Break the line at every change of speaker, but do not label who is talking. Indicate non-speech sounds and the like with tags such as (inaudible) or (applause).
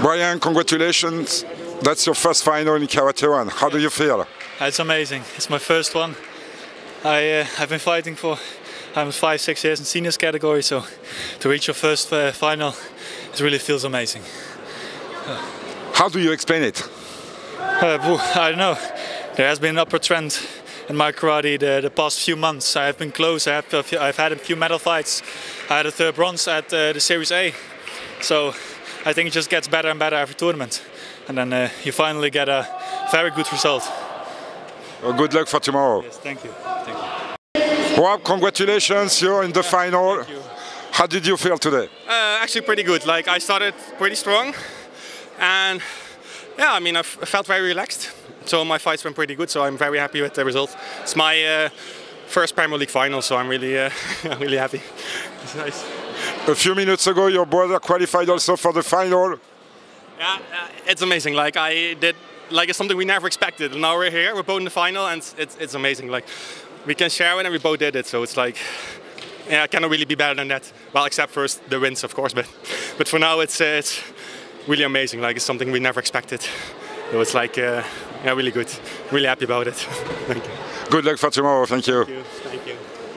Brian, congratulations. That's your first final in Karate One. How do you feel?
It's amazing. It's my first one. I, uh, I've been fighting for um, five, six years in seniors category, so to reach your first uh, final, it really feels amazing.
How do you explain it?
Uh, I don't know. There has been an upward trend in my karate the, the past few months. I have been close. I have, I've had a few medal fights. I had a third bronze at uh, the Series A. So I think it just gets better and better every tournament. And then uh, you finally get a very good result.
Well, good luck for tomorrow.
Yes, thank you. Thank you.
Rob, congratulations. You're in the final. How did you feel today?
Uh, actually, pretty good. Like I started pretty strong, and yeah, I mean I felt very relaxed. So my fights went pretty good. So I'm very happy with the result. It's my uh, first Premier League final, so I'm really, uh, (laughs) really happy. (laughs) It's nice.
A few minutes ago, your brother qualified also for the final.
Yeah, uh, it's amazing. Like I did, like it's something we never expected. And now we're here, we're both in the final, and it's it's amazing. Like we can share it, and we both did it. So it's like, yeah, it cannot really be better than that. Well, except first the wins, of course. But but for now, it's uh, it's really amazing. Like it's something we never expected. It was like, uh, yeah, really good. Really happy about it. (laughs) Thank you.
Good luck for tomorrow. Thank you.
Thank you. Thank you.